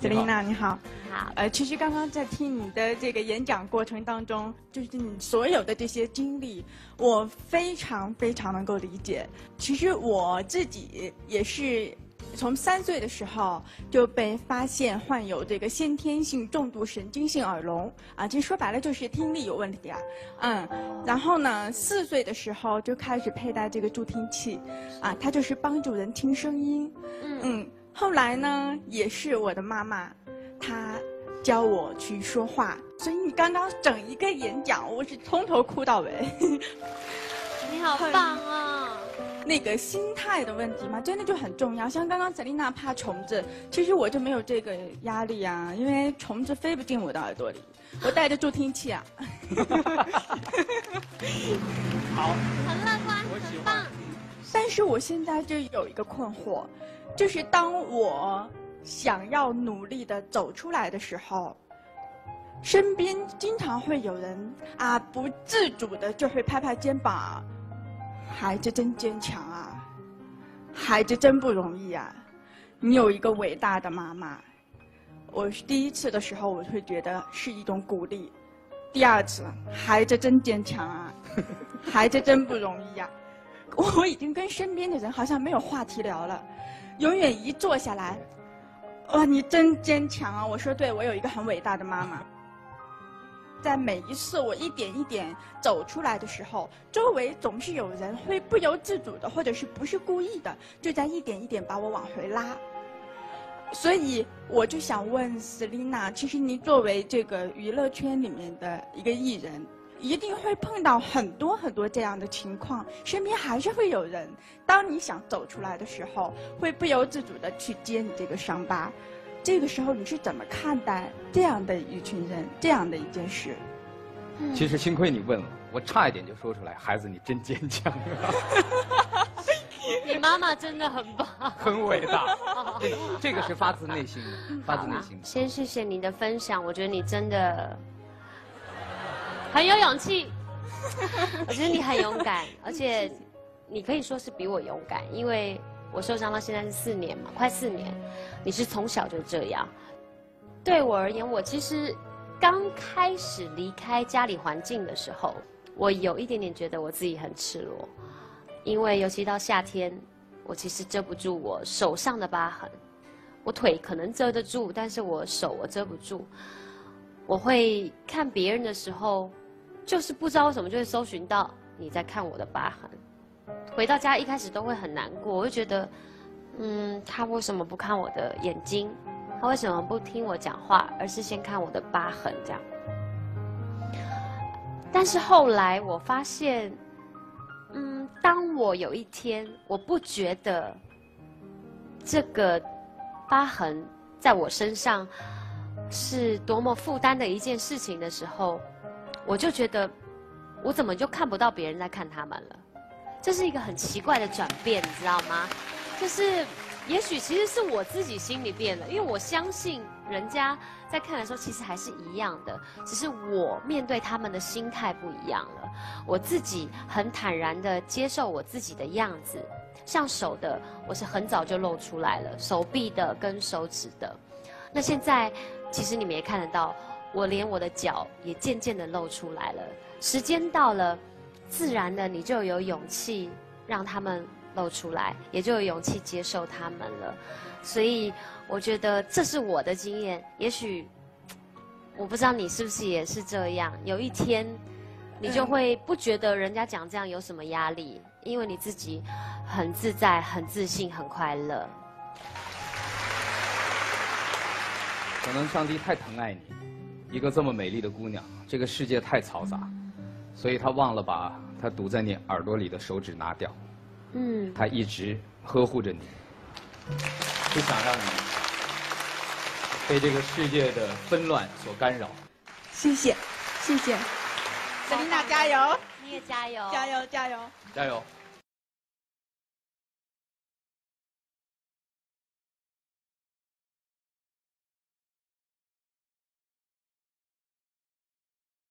瑟琳娜你好。好。呃，其实刚刚在听你的这个演讲过程当中，就是你所有的这些经历，我非常非常能够理解。其实我自己也是。从三岁的时候就被发现患有这个先天性重度神经性耳聋啊，其实说白了就是听力有问题啊，嗯，然后呢，四岁的时候就开始佩戴这个助听器，啊，它就是帮助人听声音，嗯，后来呢，也是我的妈妈，她教我去说话，所以你刚刚整一个演讲，我是从头哭到尾，你好棒啊！那个心态的问题嘛，真的就很重要。像刚刚 Selina 怕虫子，其实我就没有这个压力啊，因为虫子飞不进我的耳朵里，我带着助听器啊。好，很乐观，很棒。但是我现在就有一个困惑，就是当我想要努力的走出来的时候，身边经常会有人啊，不自主的就会拍拍肩膀。孩子真坚强啊，孩子真不容易啊！你有一个伟大的妈妈。我第一次的时候，我会觉得是一种鼓励；第二次，孩子真坚强啊，孩子真不容易呀！我已经跟身边的人好像没有话题聊了，永远一坐下来，哇，你真坚强啊！我说对，我有一个很伟大的妈妈。在每一次我一点一点走出来的时候，周围总是有人会不由自主的，或者是不是故意的，就在一点一点把我往回拉。所以我就想问 Selina，其实您作为这个娱乐圈里面的一个艺人，一定会碰到很多很多这样的情况，身边还是会有人，当你想走出来的时候，会不由自主的去揭你这个伤疤。这个时候你是怎么看待这样的一群人，这样的一件事？其实幸亏你问了，我差一点就说出来。孩子，你真坚强。你妈妈真的很棒，很伟大。这个是发自内心的，发自内心的。先谢谢你的分享，我觉得你真的很有勇气。我觉得你很勇敢，而且你可以说是比我勇敢，因为。我受伤到现在是四年嘛，快四年。你是从小就这样。对我而言，我其实刚开始离开家里环境的时候，我有一点点觉得我自己很赤裸，因为尤其到夏天，我其实遮不住我手上的疤痕。我腿可能遮得住，但是我手我遮不住。我会看别人的时候，就是不知道为什么就会搜寻到你在看我的疤痕。回到家一开始都会很难过，我就觉得，嗯，他为什么不看我的眼睛？他为什么不听我讲话，而是先看我的疤痕这样？但是后来我发现，嗯，当我有一天我不觉得这个疤痕在我身上是多么负担的一件事情的时候，我就觉得，我怎么就看不到别人在看他们了？这是一个很奇怪的转变，你知道吗？就是，也许其实是我自己心里变了，因为我相信人家在看的时候其实还是一样的，只是我面对他们的心态不一样了。我自己很坦然的接受我自己的样子，像手的，我是很早就露出来了，手臂的跟手指的。那现在其实你们也看得到，我连我的脚也渐渐的露出来了。时间到了。自然的，你就有勇气让他们露出来，也就有勇气接受他们了。所以，我觉得这是我的经验。也许，我不知道你是不是也是这样。有一天，你就会不觉得人家讲这样有什么压力，因为你自己很自在、很自信、很快乐。可能上帝太疼爱你，一个这么美丽的姑娘，这个世界太嘈杂。所以她忘了把她堵在你耳朵里的手指拿掉，嗯，她一直呵护着你，不想让你被这个世界的纷乱所干扰。谢谢，谢谢，瑟琳娜加油，你也加油，加油，加油，加油。